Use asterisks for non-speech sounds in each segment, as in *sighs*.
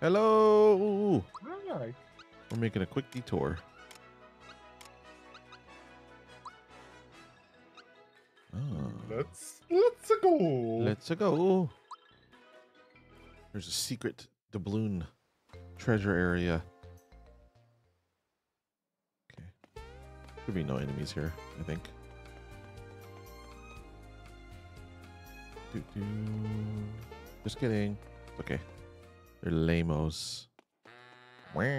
Hello. Hi. We're making a quick detour. Oh, Let's let's go. let's go. There's a secret doubloon treasure area. Okay. Should be no enemies here, I think. Just kidding. Okay. They're lamos. I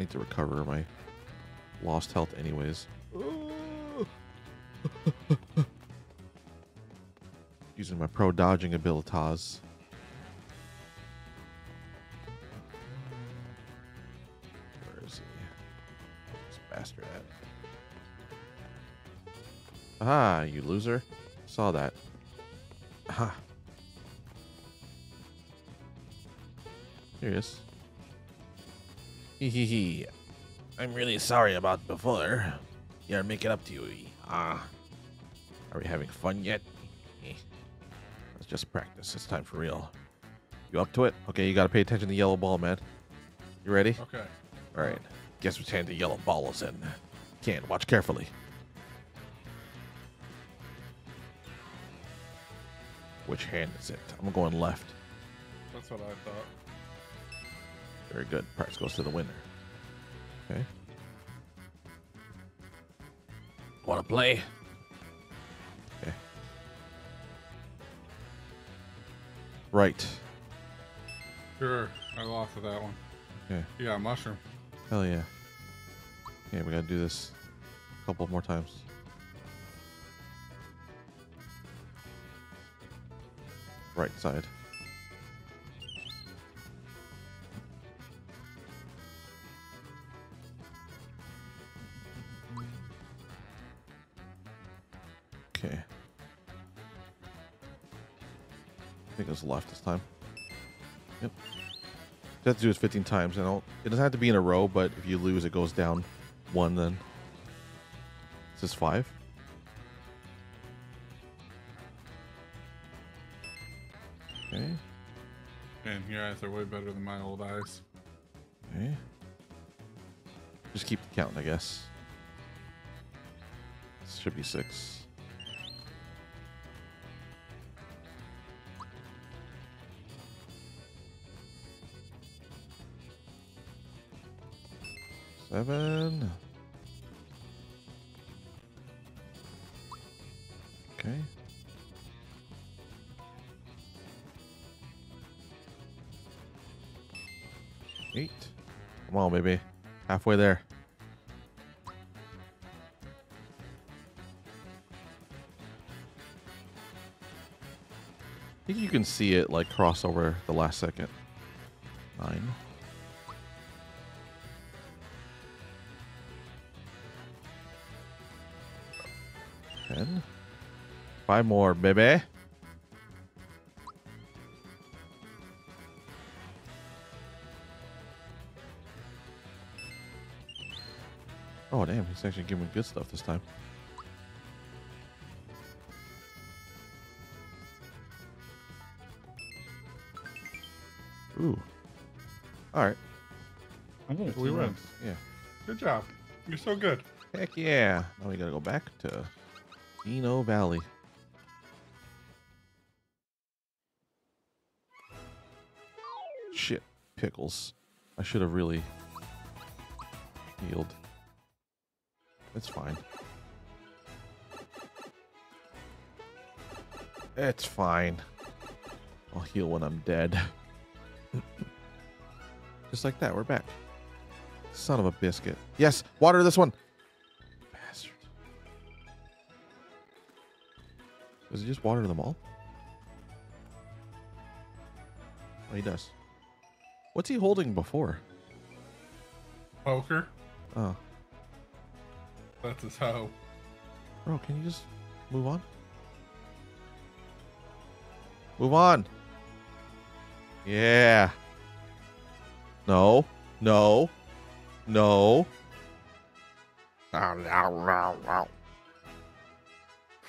need to recover my lost health anyways. *laughs* Using my pro dodging abilitas. Where is he? This bastard at? Ah, you loser. Saw that. Aha. Here he is. Hee hee hee. I'm really sorry about before. Yeah, make it up to you. Ah. Are we having fun yet? Eh. Let's just practice. It's time for real. You up to it? Okay, you gotta pay attention to the yellow ball, man. You ready? Okay. Alright. Guess which hand the yellow ball is in. Can't watch carefully. Which hand is it? I'm going left. That's what I thought. Very good. Prize goes to the winner. Okay. Want to play? Okay. Right. Sure. I lost to that one. Okay. You got a mushroom. Hell yeah. Okay, we gotta do this a couple more times. Right side. Was left this time. Yep. You have to do it 15 times. And I'll, it doesn't have to be in a row, but if you lose, it goes down one then. This is five. Okay. And your eyes are way better than my old eyes. Okay. Just keep the count, I guess. This should be six. Seven. Okay. Eight. Come on, baby. Halfway there. I think you can see it like cross over the last second. Five more, baby. Oh damn, he's actually giving me good stuff this time. Ooh. Alright. we Two win. rounds. Yeah. Good job. You're so good. Heck yeah. Now we gotta go back to Dino Valley. Shit. Pickles. I should have really healed. It's fine. It's fine. I'll heal when I'm dead. *laughs* Just like that, we're back. Son of a biscuit. Yes, water this one. Bastard. Does he just water them all? Oh, he does. What's he holding before? Poker. Oh, That's his hoe. bro, can you just move on? Move on. Yeah. No. No. No. Ow, ow, ow,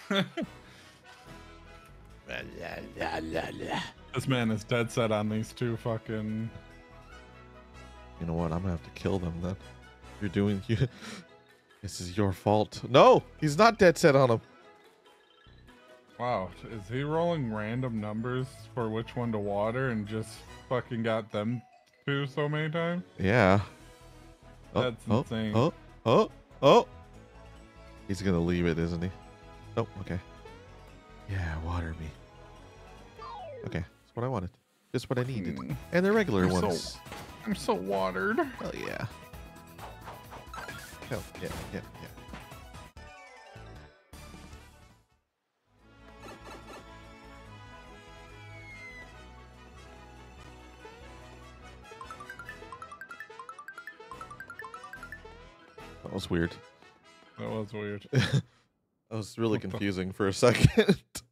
ow. *laughs* This man is dead set on these two fucking. You know what? I'm gonna have to kill them then. You're doing *laughs* you. This is your fault. No, he's not dead set on him. Wow, is he rolling random numbers for which one to water and just fucking got them two so many times? Yeah. Oh, That's oh, insane. Oh, oh, oh. He's gonna leave it, isn't he? Oh, okay. Yeah, water me. Okay, that's what I wanted. Just what I needed. Hmm, And the regular so- ones. I'm so watered. Hell yeah. Hell yeah, yeah, yeah. That was weird. That was weird. *laughs* That was really confusing for a second. *laughs*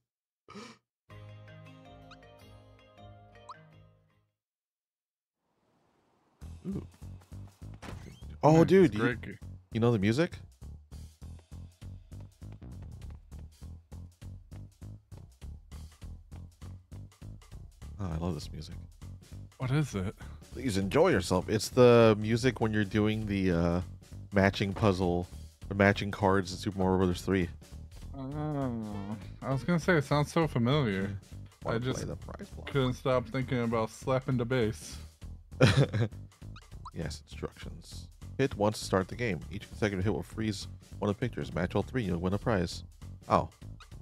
Ooh. Oh, dude, you, you know the music? Oh, I love this music. What is it? Please enjoy yourself. It's the music when you're doing the uh, matching puzzle, the matching cards in Super Mario Brothers 3. Oh, I was gonna say it sounds so familiar. I just. Couldn't stop thinking about slapping the bass. *laughs* yes, instructions. Hit once to start the game. Each consecutive hit will freeze one of the pictures. Match all three, you'll win a prize. Oh.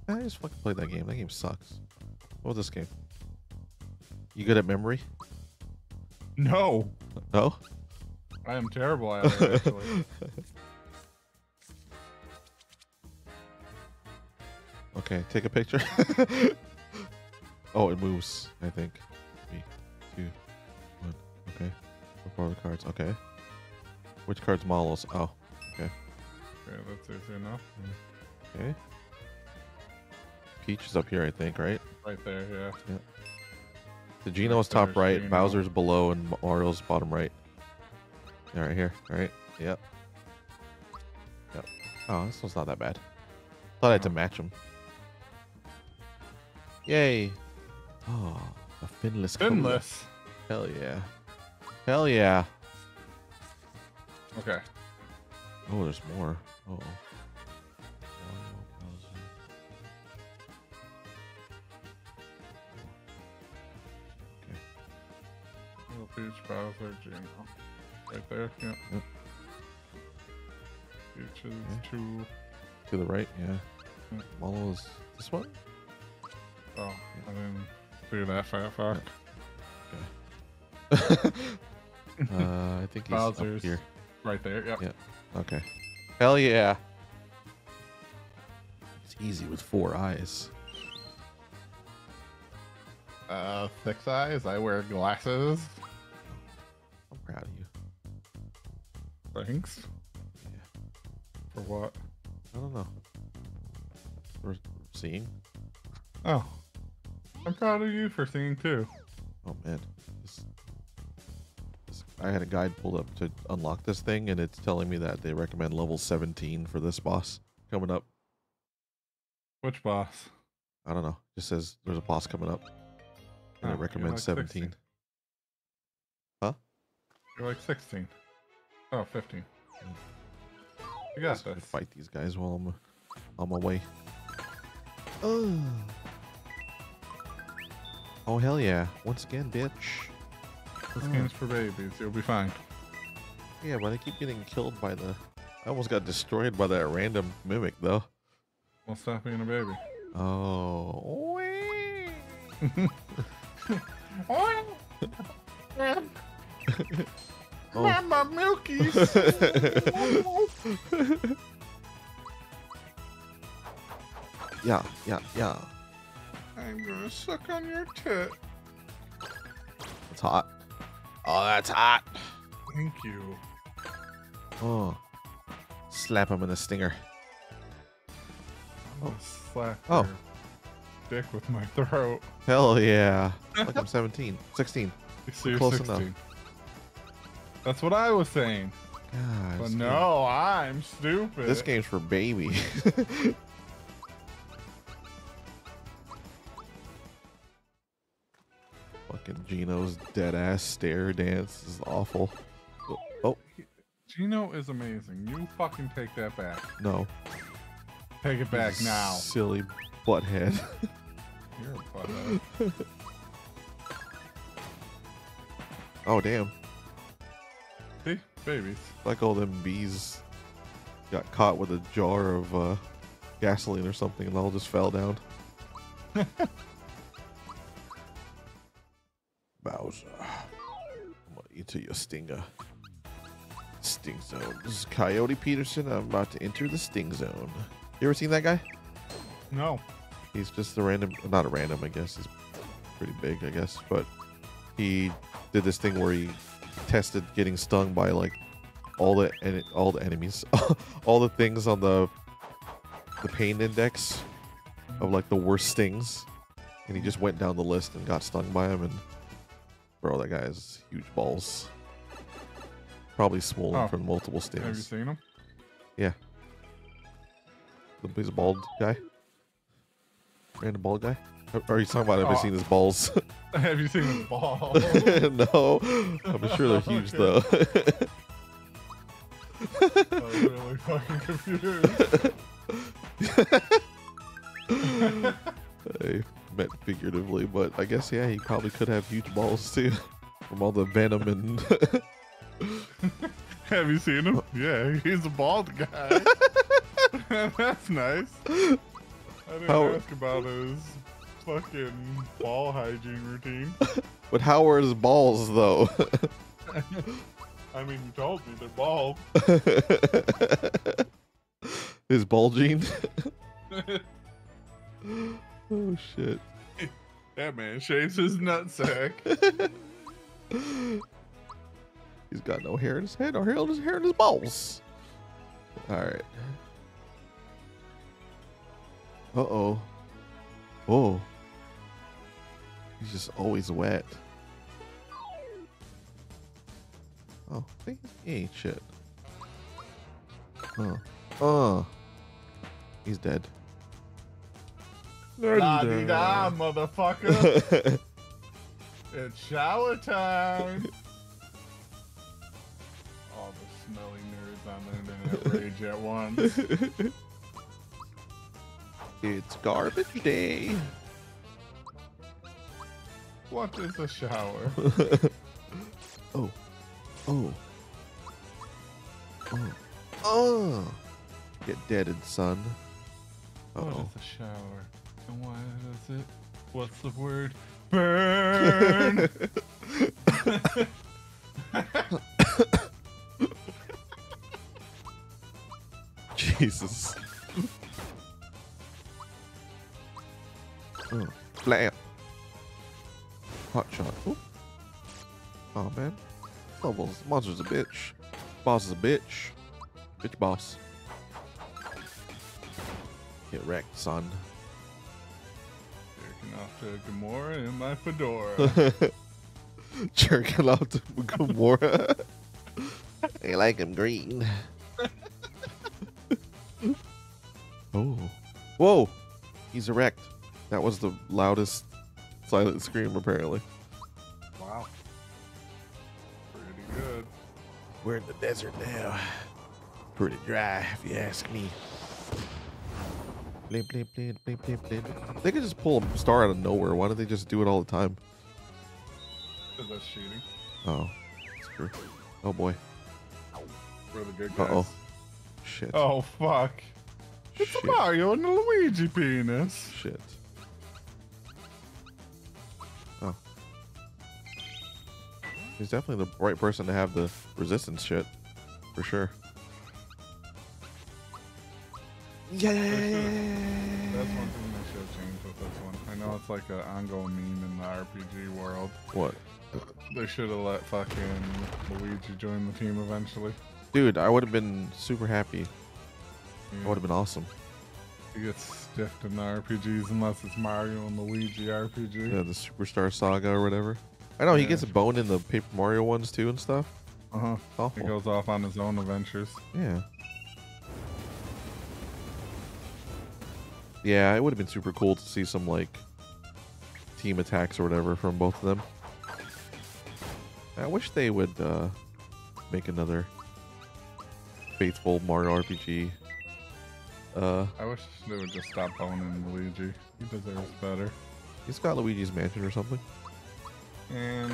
I just fucking played that game. That game sucks. What was this game? You good at memory? No, No? I am terrible at it. Actually. *laughs* okay, take a picture. *laughs* oh, it moves, I think. Three, two, one. Okay. Before the cards. Okay. Which cards models? Oh, okay, that's easy enough. okay. Peach is up here, I think, right? Right there, yeah. The Geno's top right, Geno. Bowser's below, and Mario's bottom right. Yeah, right here. Right? Yep. Yep. Oh, this one's not that bad. Thought I had to match them. Yay! Oh, a finless. Finless. Hell yeah. Hell yeah. Okay. Oh, there's more. Oh. Mario, Little Peach, Bowser, Geno. Right there, yeah. Yep. Peach is Okay. two. To the right, yeah. Mallow is this one? Oh, I didn't see that fat fuck. *laughs* *laughs* uh, I think he's up Bowser's. here. Right there, yep. Yeah. Okay. Hell yeah. It's easy with four eyes. Uh, six eyes. I wear glasses. I'm proud of you. Thanks. Yeah. For what? I don't know. For seeing. Oh. I'm proud of you for singing too. Oh man. I had a guide pulled up to unlock this thing, and it's telling me that they recommend level 17 for this boss coming up. Which boss? I don't know. Just says there's a boss coming up, and Oh, it ah, recommends like 17. 16. You're like 16. Oh, 15. You got Just gonna this. fight these guys while I'm on my way. Oh. Oh hell yeah! Once again, bitch. This Oh. game's for babies. You'll be fine. Yeah, but I keep getting killed by the. I almost got destroyed by that random mimic though. Well, stop being a baby. Oh. *laughs* *laughs* oh. my milkies. *laughs* yeah, yeah, yeah. I'm gonna suck on your tit. It's hot. Oh, that's hot. Thank you. Oh. Slap him in the stinger. I'm gonna oh. slap Oh. dick with my throat. Hell yeah. *laughs* Like I'm 17, 16. So you're Close 16. enough. That's what I was saying. God, But this no, I'm stupid. This game's for baby. *laughs* *laughs* Fucking Geno's dead ass stare dance is awful. Oh, Geno is amazing. You fucking take that back. no. Take it back now. Silly butthead. You're a butthead. *laughs* oh, damn. See? Babies. Like all them bees got caught with a jar of uh, gasoline or something and all just fell down. *laughs* Bowser. I'm gonna your stinger. Sting zone. This is Coyote Peterson. I'm about to enter the sting zone. You ever seen that guy? No. He's just a random, not a random, I guess. He's pretty big, I guess. But he did this thing where he tested getting stung by like all the and all the enemies, *laughs* all the things on the the pain index of like the worst stings, and he just went down the list and got stung by him. And bro, that guy has huge balls. Probably swollen Oh. from multiple Have you seen him? Yeah. The- He's a bald guy. Random bald guy. Are you talking about have you Oh. seen his balls? *laughs* *laughs* Have you seen his ball? *laughs* no, I'm sure they're huge though. I was really fucking confused. I meant figuratively, but I guess yeah, he probably could have huge balls too, *laughs* from all the venom and. *laughs* Have you seen him? *laughs* Yeah, he's a bald guy. That's nice. I didn't How- ask about his fucking ball hygiene routine. but how are his balls though? I mean, you told me they're bald. his bulging. oh shit. That man shaves his nutsack. *laughs* He's got no hair in his head or hair in his hair in his balls. All right. Uh oh. Oh. He's just always wet. Oh, he ain't shit. Oh. Oh. He's dead. La di da, motherfucker. *laughs* it's shower time. All the smelly nerds on the internet rage at once. it's garbage day. What is a shower? *laughs* oh. Oh. Oh. Oh. Get deaded, son. Uh What oh. is a shower? And why it? What's the word? Burn. *laughs* Jesus. oh. Blam. Hot shot. Oh man. Oh, Levels. Monster's a bitch. Boss is a bitch. Bitch boss. Get wrecked, son. Jerking off to Gamora in my fedora. *laughs* Jerking off to Gamora. *laughs* I like him green. *laughs* oh. Whoa. He's erect. That was the loudest silent scream, apparently. wow. Pretty good. We're in the desert now. Pretty dry, if you ask me. They could just pull a star out of nowhere. Why don't they just do it all the time? Is that cheating? Oh, screw. Oh boy. For the good guys. Uh oh. Shit. Oh fuck. It's Shit. a Mario and a Luigi penis. Shit. Oh. He's definitely the right person to have the resistance shit. For sure. Yeah, yeah, yeah, yeah, yeah, That's one thing they should change with this one. I know it's like an ongoing meme in the RPG world. What? They should have let fucking Luigi join the team eventually. Dude, I would have been super happy. Yeah. That would have been awesome. He gets stiffed in the RPGs unless it's Mario and Luigi RPG. Yeah, the Superstar Saga or whatever. I know he Yeah. gets boned in the Paper Mario ones too and stuff. Uh huh. Awful. He goes off on his own adventures. Yeah. Yeah, it would have been super cool to see some like team attacks or whatever from both of them. I wish they would uh, make another faithful Mario RPG. Uh, I wish they would just stop owning Luigi. He deserves better. he's got Luigi's Mansion or something. And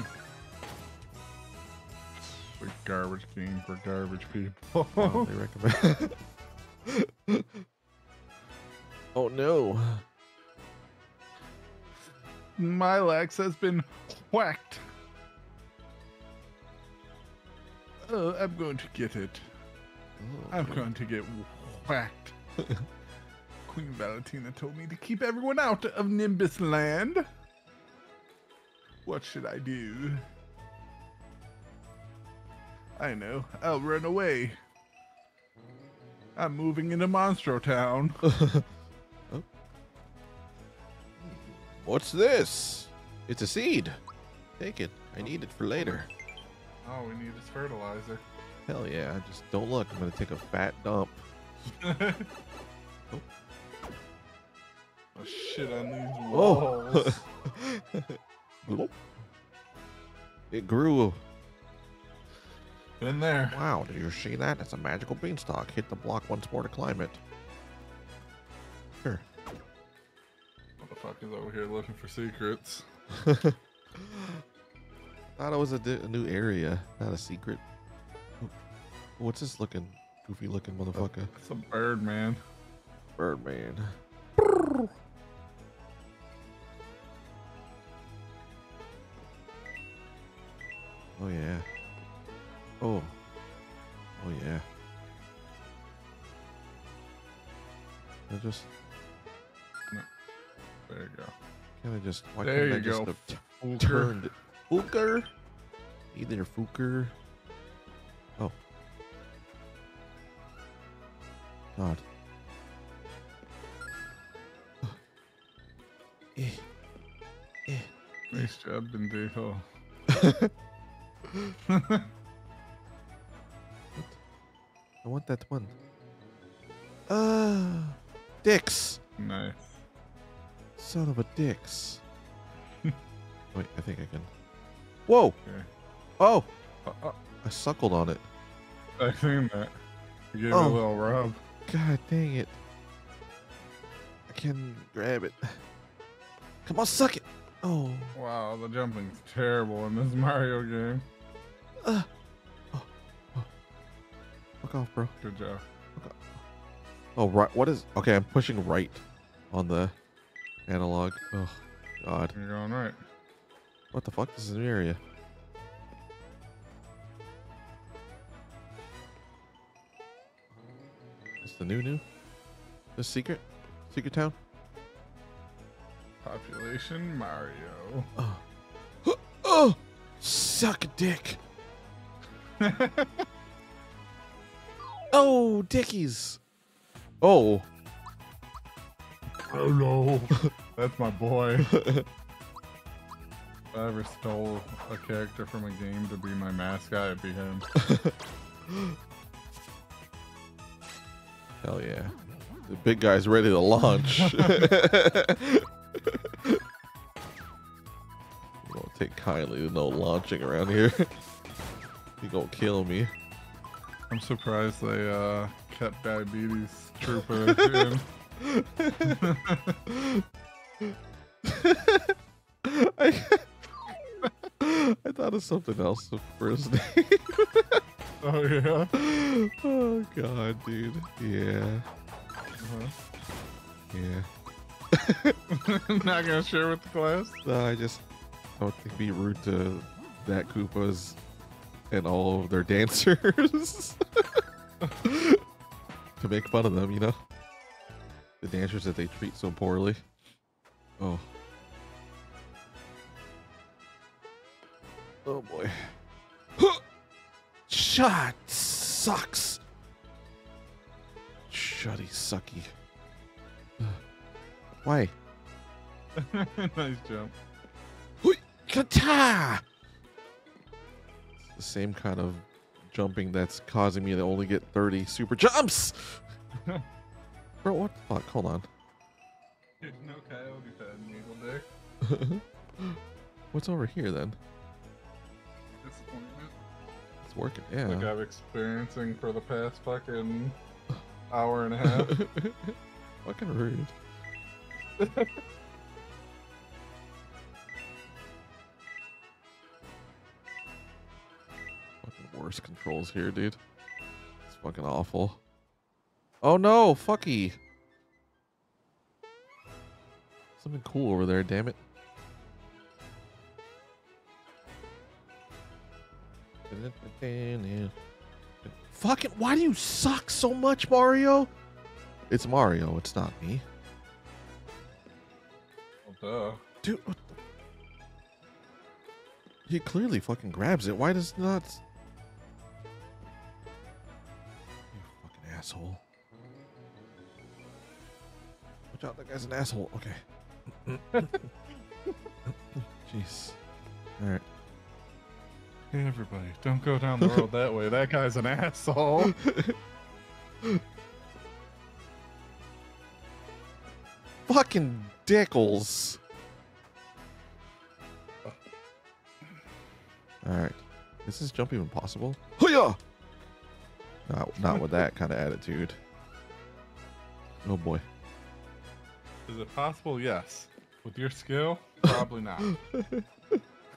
a garbage game for garbage people. Oh, they *laughs* recommend. *laughs* oh no! Milax has been whacked. Oh, I'm going to get it. Oh, I'm going to get whacked. *laughs* Queen Valentina told me to keep everyone out of Nimbus Land. What should I do? I know. I'll run away. I'm moving into Monstro Town. *laughs* What's this? It's a seed. Take it. I need it for later. Oh, we need is fertilizer. Hell yeah! Just don't look. I'm gonna take a fat dump. *laughs* oh shit on these Oh. walls. *laughs* Bloop. it grew. Been there. Wow! Did you see that? It's a magical beanstalk. Hit the block once more to climb it. Motherfuckers over here looking for secrets. *laughs* Thought it was a, di- a new area, not a secret. What's this looking goofy looking motherfucker? It's a bird, man. Birdman. Oh yeah. Oh. Oh yeah. I just There you go. kind of just why There you I just go, have turned it? Fooker? Either Fooker. Oh. God. *sighs* Eh. Eh. Nice job, Bendijo. *laughs* *laughs* I want that one. Ah, Dix. nice. Son of a Dix. *laughs* Wait, I think I can. Whoa! Okay. Oh, Uh, uh, I suckled on it. I seen that. You gave it Oh. a little rub. God dang it. I can grab it. Come on, suck it. Oh. Wow, the jumping's terrible in this *laughs* Mario game. Uh. Oh. oh. Fuck off, bro. Good job. Oh, right. What is. Okay, I'm pushing right on the analog. Oh, God. You're going right. What the fuck? This is a new area. It's the new new? The secret? Secret town? Population Mario. Oh. *gasps* oh! Suck a dick. *laughs* Oh, dickies. Oh. Oh no. *laughs* That's my boy. *laughs* if I ever stole a character from a game to be my mascot, it'd be him. Hell yeah. The big guy's ready to launch. *laughs* *laughs* you don't take kindly to no launching around here. you gonna kill me. I'm surprised they uh, kept Diabetes Trooper in. I, I thought of something else for his name. Oh yeah. oh god, dude. Yeah. Uh-huh. Yeah. I'm *laughs* not gonna share with the class. No, I just I would think be rude to that Koopas and all of their *laughs* dancers. *laughs* to make fun of them, you know? The dancers that they treat so poorly. Oh. Oh boy. *gasps* Shot sucks. Shutty sucky. *sighs* Why? *laughs* nice jump. Kata! It's the same kind of jumping that's causing me to only get 30 super jumps. *laughs* Bro, what the fuck? Hold on. There's *laughs* no coyote Eagle Dick. *laughs* What's over here then? One It's working. Yeah. like I'm experiencing for the past fucking hour and a half. *laughs* Fucking rude. fucking worst controls here, dude. It's fucking awful. Oh no, fucky. Something cool over there, damn it. Fucking, why do you suck so much, Mario? It's Mario, it's not me. Well, duh. Dude, what the- he clearly fucking grabs it. Why does not? You fucking asshole. Watch out, that guy's an asshole. Okay. Jeez. All right. Hey, everybody, don't go down the road that way. That guy's an asshole. Fucking dickles. All right. Is this jump even possible? Hoo-yah! Not, not with that kind of attitude. Oh boy. Is it possible? Yes. With your skill, *laughs* probably not.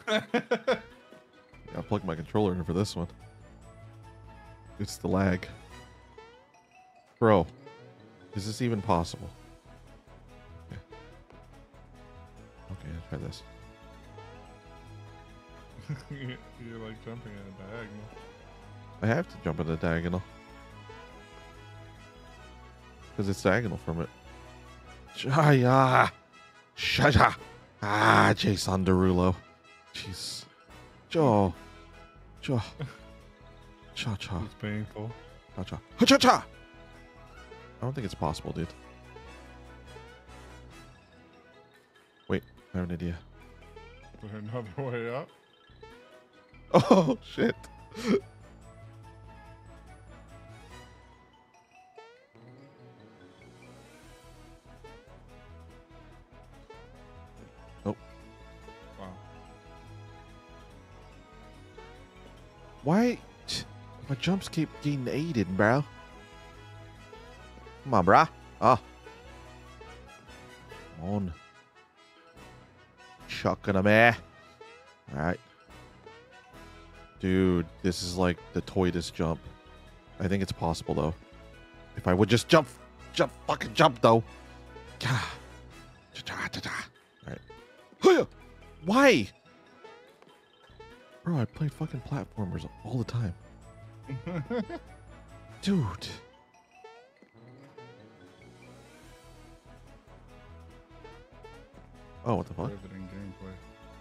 *laughs* I'll plug my controller in for this one. It's the lag. Bro, is this even possible? Okay, okay I'll try this. *laughs* You're like jumping in a diagonal. I have to jump in a diagonal. Because it's diagonal from it. Chaya! Shaya! Ah, Jason Derulo. Jeez. Joe. Joe. Cha cha. It's painful. Cha cha. Ha cha cha! I don't think it's possible, dude. Wait, I have an idea. Is there another *laughs* way up? Oh, shit. Jumps keep getting aided, bro. Come on, bruh. Ah. Come on. Chucking them eh. Alright. Dude, this is like the toydest jump. I think it's possible, though. If I would just jump, jump, fucking jump, though. Alright. Why? Bro, I play fucking platformers all the time. *laughs* Dude. Oh, what the fuck?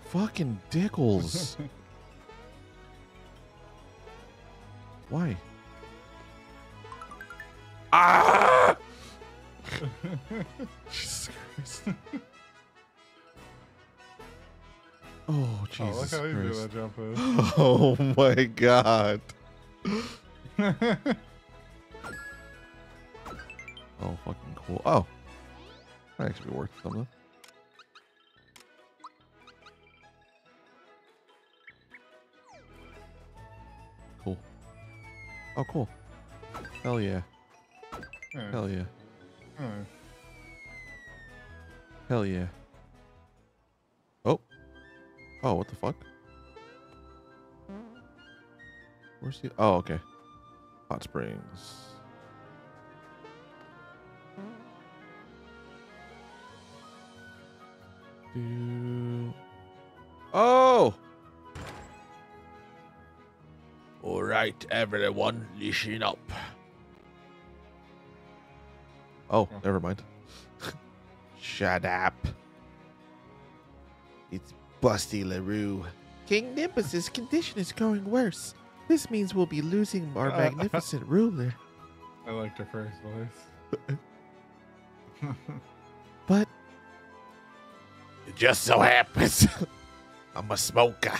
Fucking dickles. *laughs* Why? Ah! *laughs* Jesus Christ. Oh, oh, look Jesus how easy Christ. that jump. Oh my god. *laughs* Oh, fucking cool. Oh. Might actually be worth something. Cool. Oh, cool. Hell yeah. Yeah, Hell yeah. alright. Hell yeah. Oh. Oh, what the fuck? Where's the... Oh, okay. Hot Springs. Do... Oh! All right, everyone, listen up. Oh, Oh. never mind. *laughs* Shut up. It's Busty LaRue. King Nimbus's condition is growing worse. This means we'll be losing our Uh, *laughs* magnificent ruler. I liked her first voice. *laughs* But it just so happens *laughs* I'm a smoker.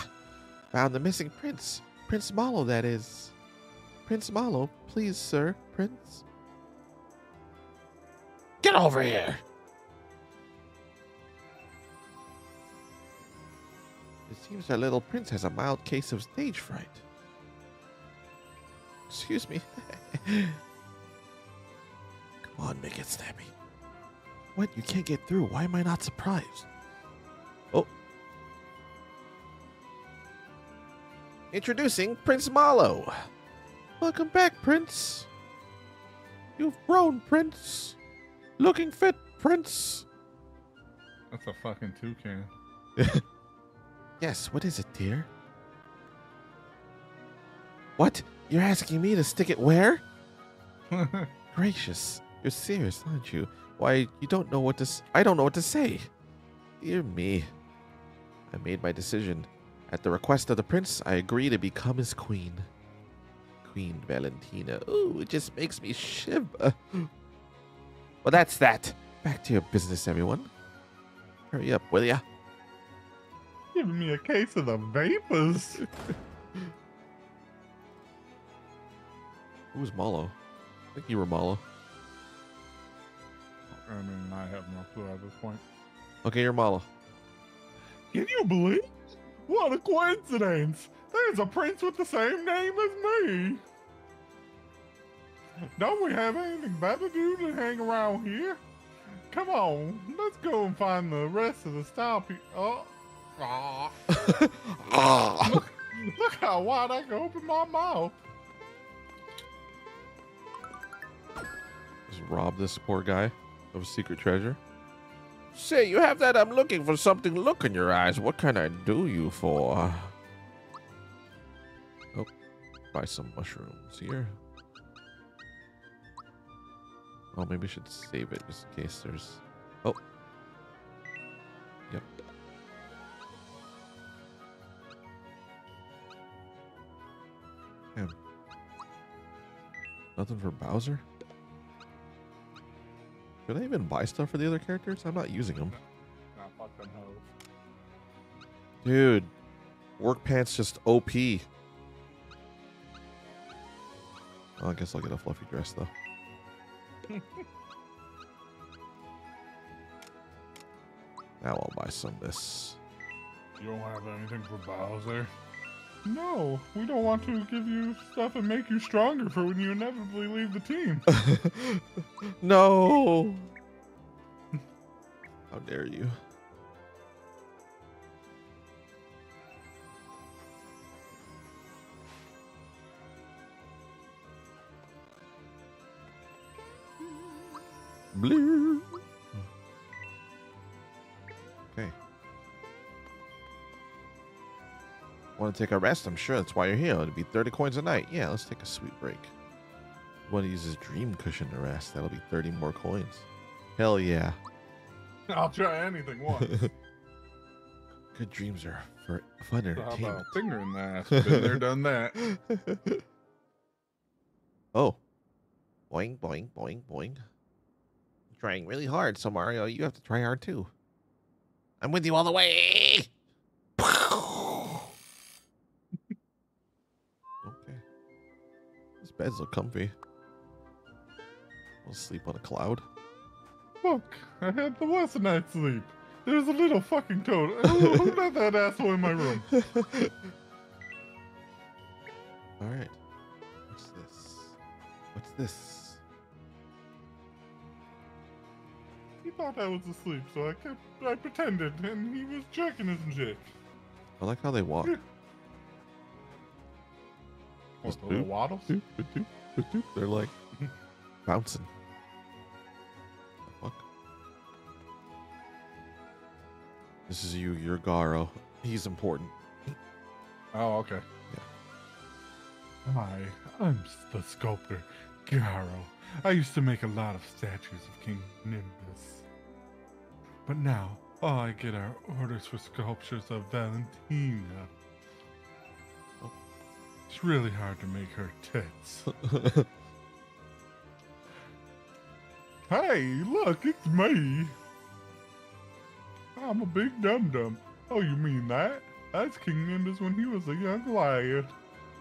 Found the missing prince. Prince Mallow, that is. Prince Mallow, please, sir. Prince. Get over here. It seems our little prince has a mild case of stage fright. Excuse me. *laughs* Come on, make it snappy. What? You can't get through. Why am I not surprised? Oh. Introducing Prince Mallow. Welcome back, Prince. You've grown, Prince. Looking fit, Prince. That's a fucking toucan. *laughs* Yes, what is it, dear? What? You're asking me to stick it where? *laughs* Gracious, you're serious, aren't you? Why, you don't know what to s- I don't know what to say. Dear me. I made my decision. At the request of the prince, I agree to become his queen. Queen Valentina. Ooh, it just makes me shiver. *gasps* Well, that's that. Back to your business, everyone. Hurry up, will ya? Giving me a case of the vapors. *laughs* Who's Mallow? I think you were Mallow. I mean, I have no clue at this point. Okay, you're Mallow. Can you believe? What a coincidence! There's a prince with the same name as me. Don't we have anything better to do than hang around here? Come on, let's go and find the rest of the star pe- Oh, ah. *laughs* Ah. look, look how wide I can open my mouth. Just rob this poor guy of a secret treasure. Say, you have that I'm looking for something look in your eyes. What can I do you for? Oh, buy some mushrooms here. Oh, maybe I should save it just in case there's. Oh. Yep. Damn. Nothing for Bowser? Should I even buy stuff for the other characters? I'm not using them. Dude, work pants just OP. Well, I guess I'll get a fluffy dress though. *laughs* now I'll buy some of this. You don't have anything for Bowser? No, we don't want to give you stuff and make you stronger for when you inevitably leave the team. *laughs* no! How dare you? Blue. Want to take a rest? I'm sure that's why you're here. It'll be 30 coins a night. Yeah, let's take a sweet break. Want to use his dream cushion to rest? That'll be 30 more coins. Hell yeah. *laughs* I'll try anything once. *laughs* Good dreams are for fun How about entertainment. finger in the ass? Been *laughs* there, done that. oh. Boing, boing, boing, boing. Trying really hard, so Mario, you have to try hard too. I'm with you all the way. Beds look comfy. We'll sleep on a cloud. Look, I had the worst night's sleep. There's a little fucking toad. Who, who *laughs* let that asshole in my room? *laughs* All right. What's this? What's this? He thought I was asleep, so I kept, I pretended, and he was checking his shit. I like how they walk. What, Just the little waddles? Doop, ba doop, ba doop. They're like bouncing. Fuck? This is you, your Garro. He's important. Oh, okay. Yeah. Hi, I'm the sculptor, Garro. I used to make a lot of statues of King Nimbus. But now, all I get are orders for sculptures of Valentina. It's really hard to make her tits. *laughs* Hey, look, it's me. I'm a big dum dum. Oh, you mean that? That's King Nimbus when he was a young lad.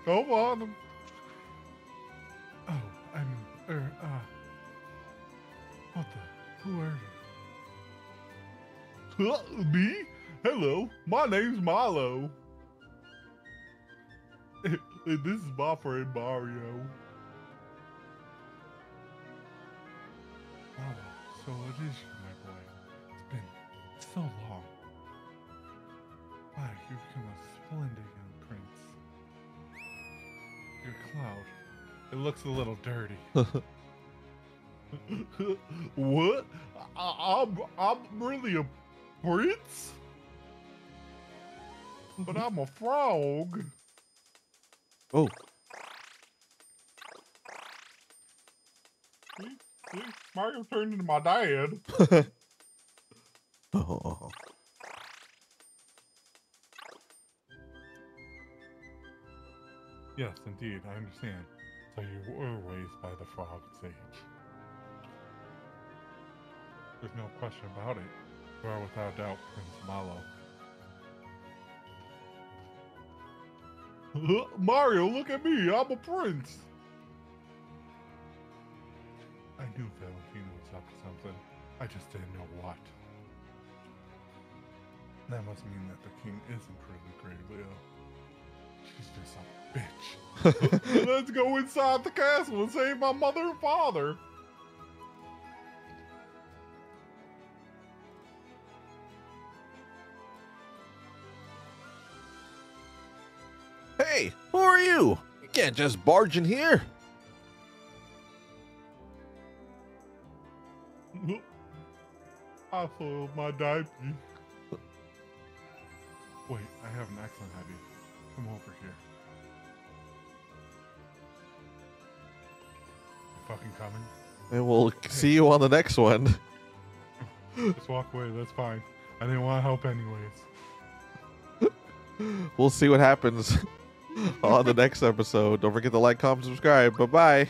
Go on. Oh, I'm, er, uh. What the? Who are you? Huh, me? Hello, my name's Milo. Hey, this is my friend Mario. So it is you, my boy. It's been so long. Why, you've become a splendid young prince. Your cloud, it looks a little dirty. *laughs* what? I, I'm, I'm really a prince? But I'm a frog. Oh? Mario turned into my dad. *laughs* oh. Yes, indeed, I understand. So you were raised by the frog sage. There's no question about it. You are without doubt Prince Mallow. *laughs* Mario, look at me! I'm a prince! I knew Valentina was up to something. I just didn't know what. That must mean that the king isn't really gravely ill. She's just a bitch. *laughs* Let's go inside the castle and save my mother and father. Can't just barge in here. I soiled my diaper. Wait, I have an excellent idea. Come over here. You fucking coming? And we'll see you on the next one. *laughs* Just walk away. That's fine. I didn't want to help anyways. *laughs* We'll see what happens on the next episode. Don't forget to like, comment, subscribe. Bye bye.